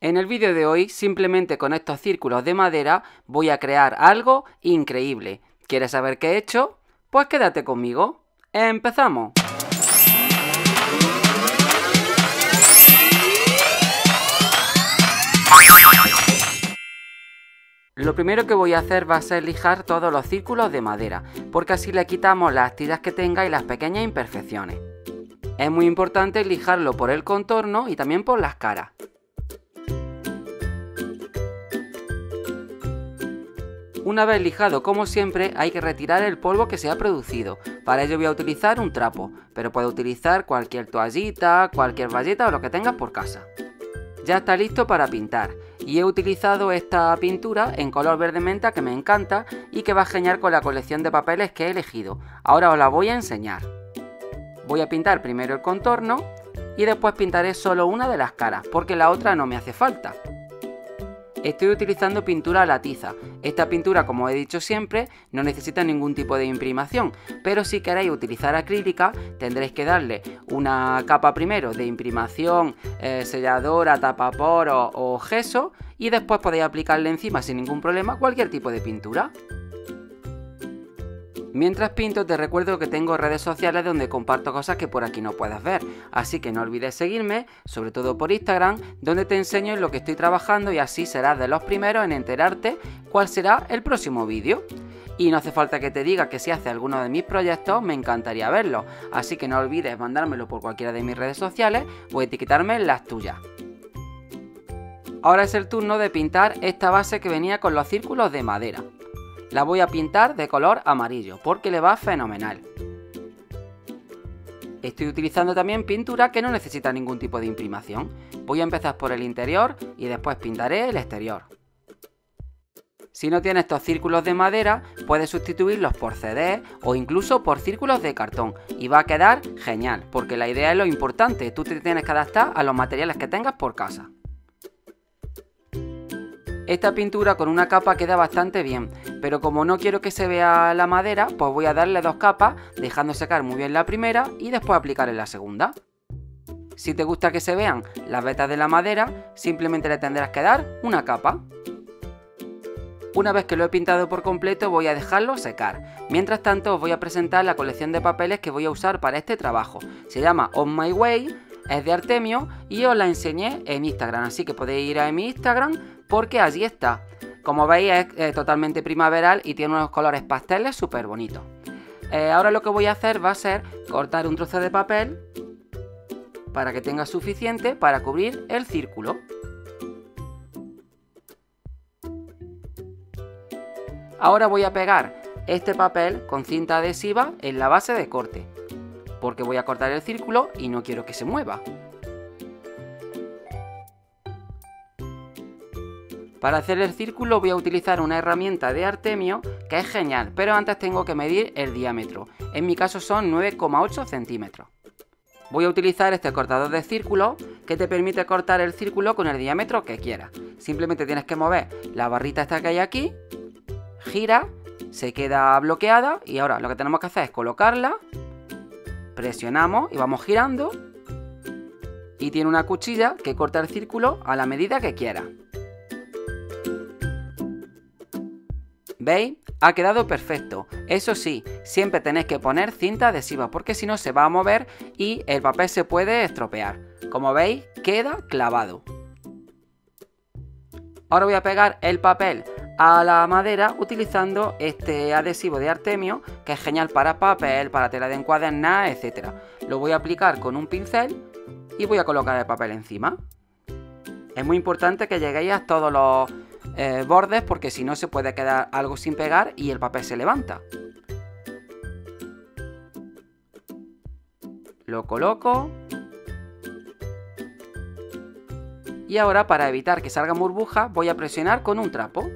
En el vídeo de hoy, simplemente con estos círculos de madera, voy a crear algo increíble. ¿Quieres saber qué he hecho? Pues quédate conmigo. ¡Empezamos! Lo primero que voy a hacer va a ser lijar todos los círculos de madera, porque así le quitamos las tiras que tenga y las pequeñas imperfecciones. Es muy importante lijarlo por el contorno y también por las caras. Una vez lijado como siempre hay que retirar el polvo que se ha producido. Para ello voy a utilizar un trapo, pero puedo utilizar cualquier toallita, cualquier valleta o lo que tengas por casa. Ya está listo para pintar y he utilizado esta pintura en color verde menta que me encanta y que va genial con la colección de papeles que he elegido. Ahora os la voy a enseñar. Voy a pintar primero el contorno y después pintaré solo una de las caras porque la otra no me hace falta. Estoy utilizando pintura a la tiza. Esta pintura, como he dicho siempre, no necesita ningún tipo de imprimación, pero si queréis utilizar acrílica, tendréis que darle una capa primero de imprimación, eh, selladora, tapaporo o gesso, y después podéis aplicarle encima sin ningún problema cualquier tipo de pintura. Mientras pinto te recuerdo que tengo redes sociales donde comparto cosas que por aquí no puedes ver, así que no olvides seguirme, sobre todo por Instagram, donde te enseño en lo que estoy trabajando y así serás de los primeros en enterarte cuál será el próximo vídeo. Y no hace falta que te diga que si hace alguno de mis proyectos me encantaría verlo, así que no olvides mandármelo por cualquiera de mis redes sociales o etiquetarme en las tuyas. Ahora es el turno de pintar esta base que venía con los círculos de madera. La voy a pintar de color amarillo porque le va fenomenal. Estoy utilizando también pintura que no necesita ningún tipo de imprimación. Voy a empezar por el interior y después pintaré el exterior. Si no tienes estos círculos de madera, puedes sustituirlos por CD o incluso por círculos de cartón y va a quedar genial, porque la idea es lo importante, tú te tienes que adaptar a los materiales que tengas por casa. Esta pintura con una capa queda bastante bien, pero como no quiero que se vea la madera, pues voy a darle dos capas, dejando secar muy bien la primera y después aplicar en la segunda. Si te gusta que se vean las vetas de la madera, simplemente le tendrás que dar una capa. Una vez que lo he pintado por completo voy a dejarlo secar. Mientras tanto os voy a presentar la colección de papeles que voy a usar para este trabajo. Se llama On My Way, es de Artemio y os la enseñé en Instagram, así que podéis ir a mi Instagram porque allí está. Como veis es eh, totalmente primaveral y tiene unos colores pasteles súper bonitos. Eh, ahora lo que voy a hacer va a ser cortar un trozo de papel para que tenga suficiente para cubrir el círculo. Ahora voy a pegar este papel con cinta adhesiva en la base de corte, porque voy a cortar el círculo y no quiero que se mueva. Para hacer el círculo voy a utilizar una herramienta de Artemio que es genial, pero antes tengo que medir el diámetro. En mi caso son 9,8 centímetros. Voy a utilizar este cortador de círculo que te permite cortar el círculo con el diámetro que quieras. Simplemente tienes que mover la barrita esta que hay aquí, gira, se queda bloqueada y ahora lo que tenemos que hacer es colocarla, presionamos y vamos girando y tiene una cuchilla que corta el círculo a la medida que quieras. ¿Veis? Ha quedado perfecto. Eso sí, siempre tenéis que poner cinta adhesiva porque si no se va a mover y el papel se puede estropear. Como veis, queda clavado. Ahora voy a pegar el papel a la madera utilizando este adhesivo de Artemio que es genial para papel, para tela de encuadernar, etc. Lo voy a aplicar con un pincel y voy a colocar el papel encima. Es muy importante que lleguéis a todos los eh, bordes porque si no se puede quedar algo sin pegar y el papel se levanta. Lo coloco. Y ahora para evitar que salga burbuja voy a presionar con un trapo.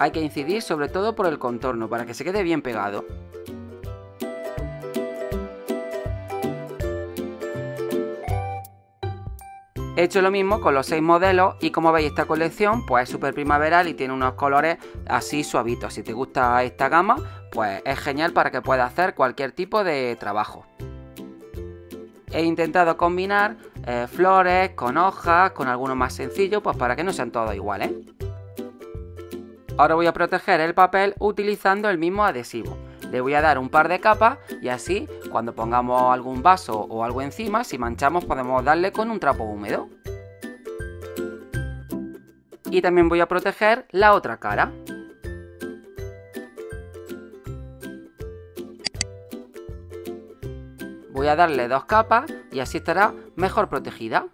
Hay que incidir sobre todo por el contorno para que se quede bien pegado. He hecho lo mismo con los seis modelos y como veis esta colección pues es súper primaveral y tiene unos colores así suavitos. Si te gusta esta gama pues es genial para que puedas hacer cualquier tipo de trabajo. He intentado combinar eh, flores con hojas, con algunos más sencillos, pues para que no sean todos iguales. Ahora voy a proteger el papel utilizando el mismo adhesivo. Le voy a dar un par de capas y así cuando pongamos algún vaso o algo encima, si manchamos podemos darle con un trapo húmedo. Y también voy a proteger la otra cara. Voy a darle dos capas y así estará mejor protegida.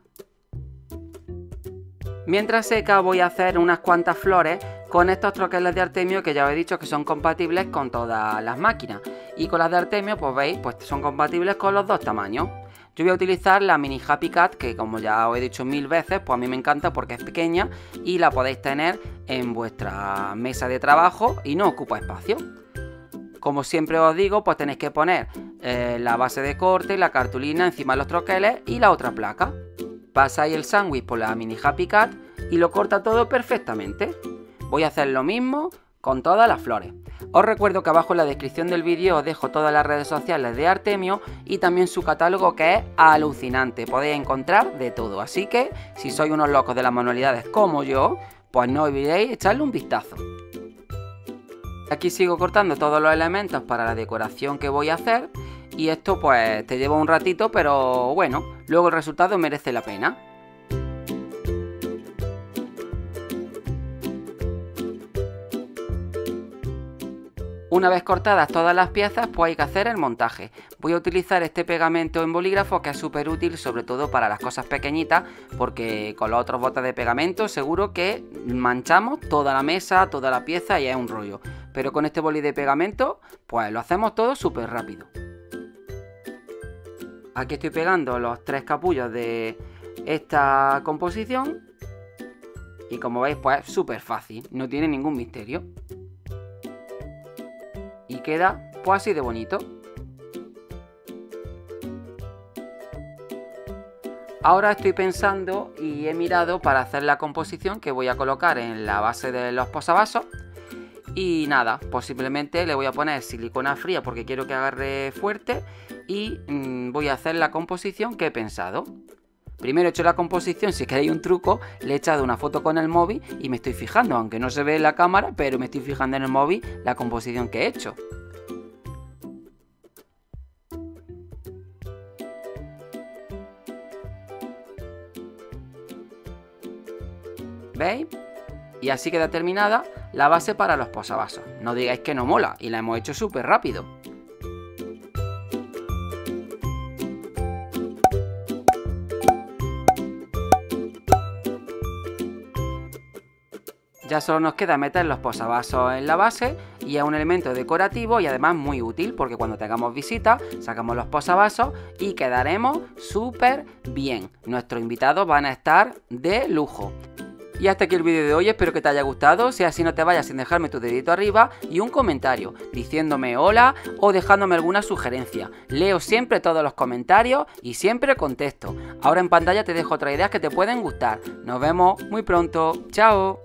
Mientras seca voy a hacer unas cuantas flores con estos troqueles de Artemio que ya os he dicho que son compatibles con todas las máquinas. Y con las de Artemio, pues veis, pues son compatibles con los dos tamaños. Yo voy a utilizar la mini Happy Cat, que como ya os he dicho mil veces, pues a mí me encanta porque es pequeña y la podéis tener en vuestra mesa de trabajo y no ocupa espacio. Como siempre os digo, pues tenéis que poner eh, la base de corte, la cartulina encima de los troqueles y la otra placa. Pasáis el sándwich por la mini Happy Cat y lo corta todo perfectamente. Voy a hacer lo mismo con todas las flores. Os recuerdo que abajo en la descripción del vídeo os dejo todas las redes sociales de Artemio y también su catálogo que es alucinante. Podéis encontrar de todo. Así que si sois unos locos de las manualidades como yo, pues no olvidéis echarle un vistazo. Aquí sigo cortando todos los elementos para la decoración que voy a hacer y esto pues te lleva un ratito pero bueno, luego el resultado merece la pena. Una vez cortadas todas las piezas, pues hay que hacer el montaje. Voy a utilizar este pegamento en bolígrafo que es súper útil, sobre todo para las cosas pequeñitas, porque con los otros botes de pegamento seguro que manchamos toda la mesa, toda la pieza y es un rollo. Pero con este boli de pegamento, pues lo hacemos todo súper rápido. Aquí estoy pegando los tres capullos de esta composición. Y como veis, pues súper fácil, no tiene ningún misterio queda pues así de bonito. Ahora estoy pensando y he mirado para hacer la composición que voy a colocar en la base de los posavasos. Y nada, posiblemente le voy a poner silicona fría porque quiero que agarre fuerte y mm, voy a hacer la composición que he pensado. Primero he hecho la composición, si queréis un truco, le he echado una foto con el móvil y me estoy fijando, aunque no se ve en la cámara, pero me estoy fijando en el móvil la composición que he hecho. Y así queda terminada la base para los posavasos. No digáis que no mola, y la hemos hecho súper rápido. Ya solo nos queda meter los posavasos en la base y es un elemento decorativo y además muy útil porque cuando tengamos visita sacamos los posavasos y quedaremos súper bien. Nuestros invitados van a estar de lujo. Y hasta aquí el vídeo de hoy, espero que te haya gustado, si así no te vayas sin dejarme tu dedito arriba y un comentario diciéndome hola o dejándome alguna sugerencia. Leo siempre todos los comentarios y siempre contesto. Ahora en pantalla te dejo otras ideas que te pueden gustar. Nos vemos muy pronto, chao.